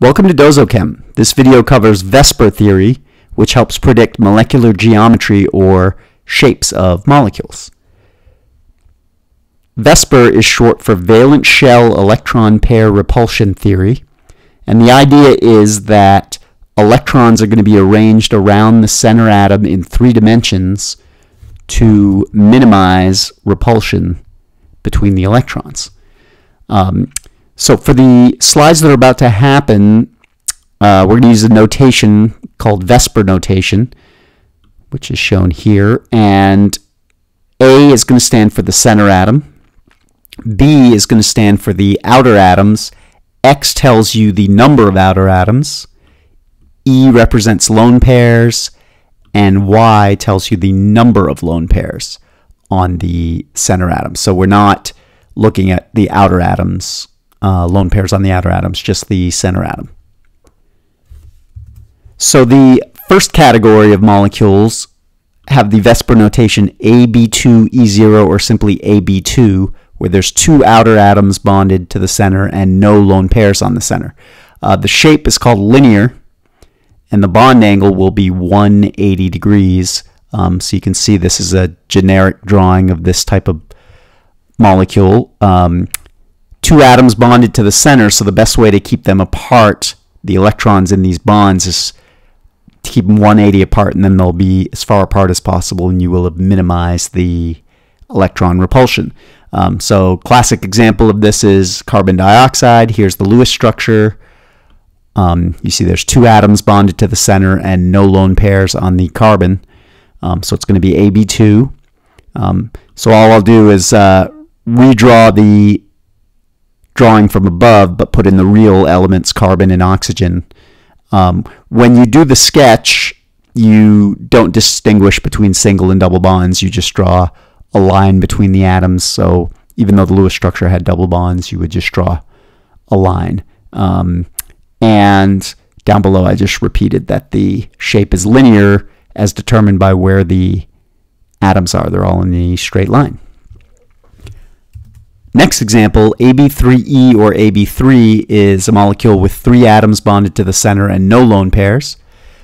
Welcome to DozoChem. This video covers VSEPR theory, which helps predict molecular geometry or shapes of molecules. VSEPR is short for valence shell electron pair repulsion theory, and the idea is that electrons are going to be arranged around the center atom in three dimensions to minimize repulsion between the electrons. Um, so for the slides that are about to happen, uh, we're going to use a notation called VSEPR notation, which is shown here. And A is going to stand for the center atom. B is going to stand for the outer atoms. X tells you the number of outer atoms. E represents lone pairs. And Y tells you the number of lone pairs on the center atom. So we're not looking at the outer atoms uh, lone pairs on the outer atoms, just the center atom. So the first category of molecules have the VSEPR notation AB2E0 or simply AB2, where there's two outer atoms bonded to the center and no lone pairs on the center. Uh, the shape is called linear, and the bond angle will be 180 degrees. Um, so you can see this is a generic drawing of this type of molecule. Um, two atoms bonded to the center, so the best way to keep them apart, the electrons in these bonds, is to keep them 180 apart, and then they'll be as far apart as possible, and you will have minimized the electron repulsion. Um, so classic example of this is carbon dioxide. Here's the Lewis structure. Um, you see there's two atoms bonded to the center and no lone pairs on the carbon. Um, so it's going to be AB2. Um, so all I'll do is uh, redraw the drawing from above, but put in the real elements, carbon and oxygen. Um, when you do the sketch, you don't distinguish between single and double bonds. You just draw a line between the atoms. So even though the Lewis structure had double bonds, you would just draw a line. Um, and down below, I just repeated that the shape is linear as determined by where the atoms are. They're all in the straight line. Next example, AB3E or AB3 is a molecule with three atoms bonded to the center and no lone pairs.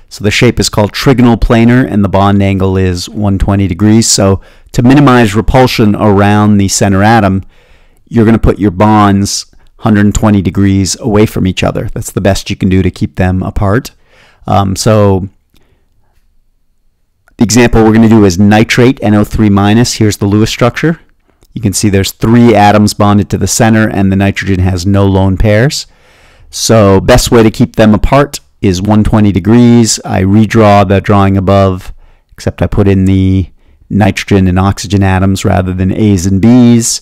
So the shape is called trigonal planar and the bond angle is 120 degrees. So to minimize repulsion around the center atom, you're going to put your bonds 120 degrees away from each other. That's the best you can do to keep them apart. Um, so the example we're going to do is nitrate, NO3 minus. Here's the Lewis structure. You can see there's three atoms bonded to the center and the nitrogen has no lone pairs. So best way to keep them apart is 120 degrees. I redraw the drawing above, except I put in the nitrogen and oxygen atoms rather than A's and B's.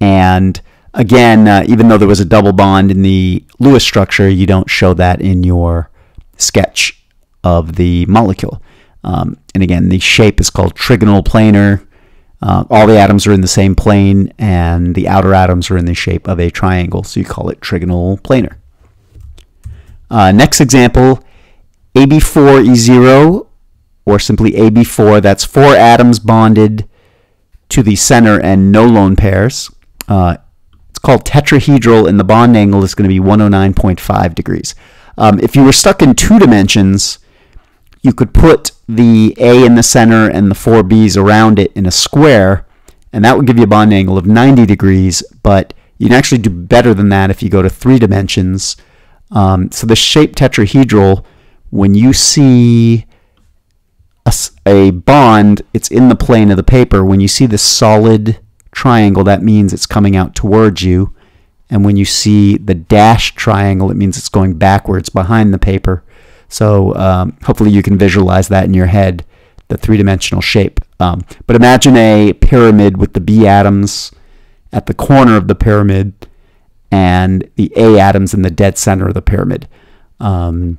And again, uh, even though there was a double bond in the Lewis structure, you don't show that in your sketch of the molecule. Um, and again, the shape is called trigonal planar. Uh, all the atoms are in the same plane, and the outer atoms are in the shape of a triangle, so you call it trigonal planar. Uh, next example, AB4E0, or simply AB4, that's four atoms bonded to the center and no lone pairs. Uh, it's called tetrahedral, and the bond angle is going to be 109.5 degrees. Um, if you were stuck in two dimensions, you could put the A in the center and the four B's around it in a square, and that would give you a bond angle of 90 degrees, but you can actually do better than that if you go to three dimensions. Um, so the shape tetrahedral, when you see a, a bond, it's in the plane of the paper. When you see the solid triangle, that means it's coming out towards you. And when you see the dashed triangle, it means it's going backwards behind the paper. So um, hopefully you can visualize that in your head, the three-dimensional shape. Um, but imagine a pyramid with the B atoms at the corner of the pyramid and the A atoms in the dead center of the pyramid. Um,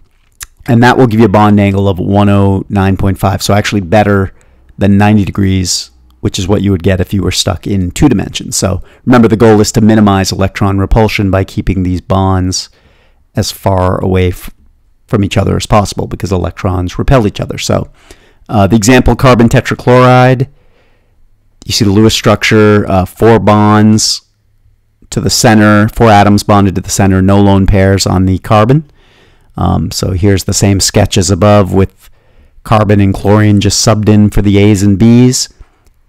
and that will give you a bond angle of 109.5, so actually better than 90 degrees, which is what you would get if you were stuck in two dimensions. So remember, the goal is to minimize electron repulsion by keeping these bonds as far away from each other as possible because electrons repel each other. So uh, the example carbon tetrachloride, you see the Lewis structure, uh, four bonds to the center, four atoms bonded to the center, no lone pairs on the carbon. Um, so here's the same sketch as above with carbon and chlorine just subbed in for the A's and B's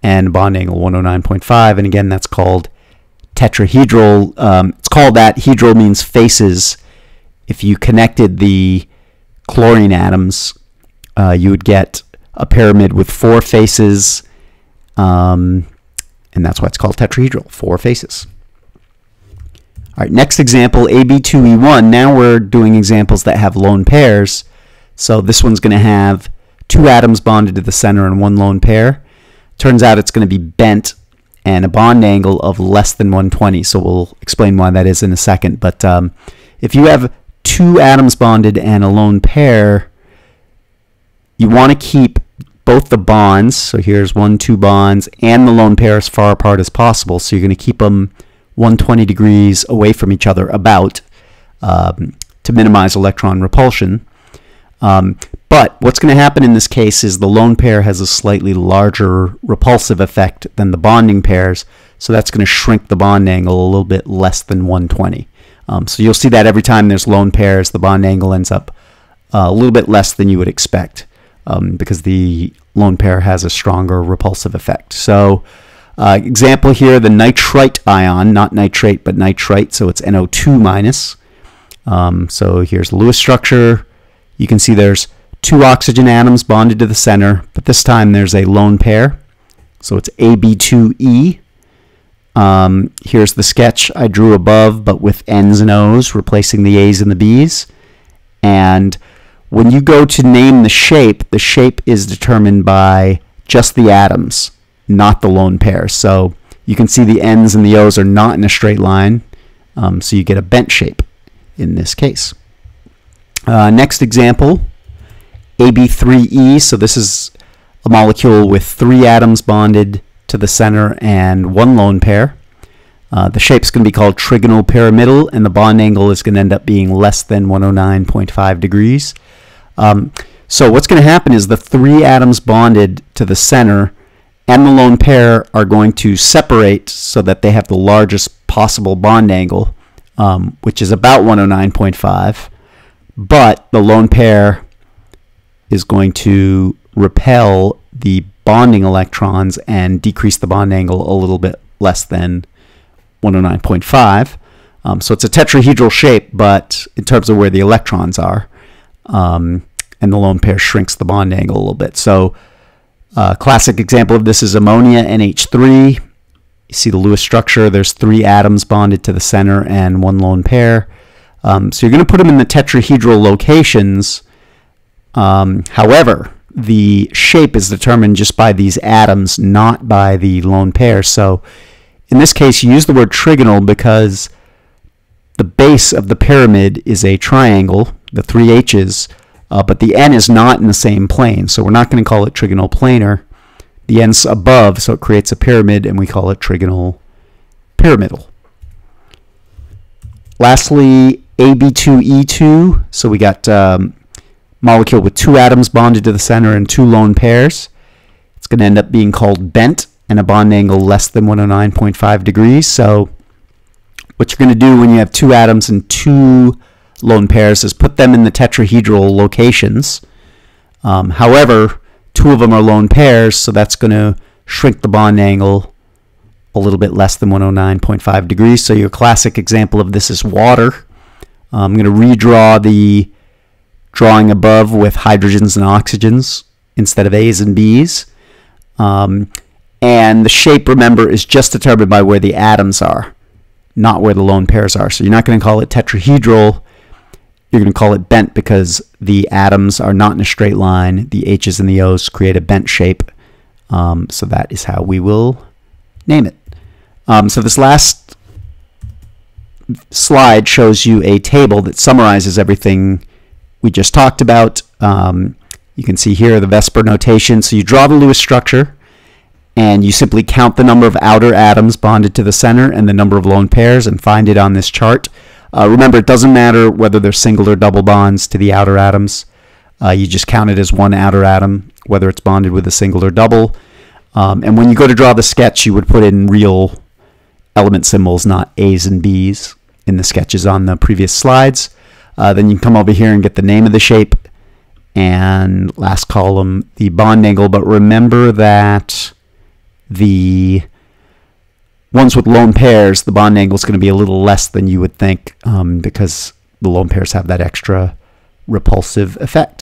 and bond angle 109.5. And again, that's called tetrahedral. Um, it's called that. Hedral means faces. If you connected the chlorine atoms, uh, you would get a pyramid with four faces. Um, and that's why it's called tetrahedral, four faces. All right, next example, AB2E1. Now we're doing examples that have lone pairs. So this one's going to have two atoms bonded to the center and one lone pair. Turns out it's going to be bent and a bond angle of less than 120. So we'll explain why that is in a second. But um, if you have two atoms bonded and a lone pair, you want to keep both the bonds, so here's one, two bonds, and the lone pair as far apart as possible. So you're going to keep them 120 degrees away from each other about um, to minimize electron repulsion. Um, but what's going to happen in this case is the lone pair has a slightly larger repulsive effect than the bonding pairs, so that's going to shrink the bond angle a little bit less than 120. Um, so you'll see that every time there's lone pairs, the bond angle ends up uh, a little bit less than you would expect um, because the lone pair has a stronger repulsive effect. So uh, example here, the nitrite ion, not nitrate, but nitrite, so it's NO2 minus. Um, so here's the Lewis structure. You can see there's two oxygen atoms bonded to the center, but this time there's a lone pair. So it's AB2E. Um, here's the sketch I drew above, but with N's and O's, replacing the A's and the B's. And when you go to name the shape, the shape is determined by just the atoms, not the lone pair. So you can see the N's and the O's are not in a straight line, um, so you get a bent shape in this case. Uh, next example AB3E. So this is a molecule with three atoms bonded to the center and one lone pair. Uh, the shape's going to be called trigonal pyramidal, and the bond angle is going to end up being less than 109.5 degrees. Um, so what's going to happen is the three atoms bonded to the center and the lone pair are going to separate so that they have the largest possible bond angle, um, which is about 109.5. But the lone pair is going to repel the bonding electrons and decrease the bond angle a little bit less than 109.5. Um, so it's a tetrahedral shape, but in terms of where the electrons are, um, and the lone pair shrinks the bond angle a little bit. So a uh, classic example of this is ammonia NH3. You see the Lewis structure. There's three atoms bonded to the center and one lone pair. Um, so you're going to put them in the tetrahedral locations um, however, the shape is determined just by these atoms, not by the lone pair. So in this case, you use the word trigonal because the base of the pyramid is a triangle, the three H's, uh, but the n is not in the same plane. So we're not going to call it trigonal planar. The n's above, so it creates a pyramid, and we call it trigonal pyramidal. Lastly, AB2E2. So we got um, molecule with two atoms bonded to the center and two lone pairs. It's going to end up being called bent and a bond angle less than 109.5 degrees. So what you're going to do when you have two atoms and two lone pairs is put them in the tetrahedral locations. Um, however, two of them are lone pairs, so that's going to shrink the bond angle a little bit less than 109.5 degrees. So your classic example of this is water. I'm going to redraw the drawing above with hydrogens and oxygens instead of A's and B's. Um, and the shape, remember, is just determined by where the atoms are, not where the lone pairs are. So you're not going to call it tetrahedral. You're going to call it bent because the atoms are not in a straight line. The H's and the O's create a bent shape. Um, so that is how we will name it. Um, so this last slide shows you a table that summarizes everything we just talked about. Um, you can see here the VSEPR notation. So you draw the Lewis structure and you simply count the number of outer atoms bonded to the center and the number of lone pairs and find it on this chart. Uh, remember, it doesn't matter whether they're single or double bonds to the outer atoms. Uh, you just count it as one outer atom, whether it's bonded with a single or double. Um, and when you go to draw the sketch, you would put in real element symbols, not A's and B's, in the sketches on the previous slides. Uh, then you can come over here and get the name of the shape and last column the bond angle. But remember that the ones with lone pairs, the bond angle is going to be a little less than you would think um, because the lone pairs have that extra repulsive effect.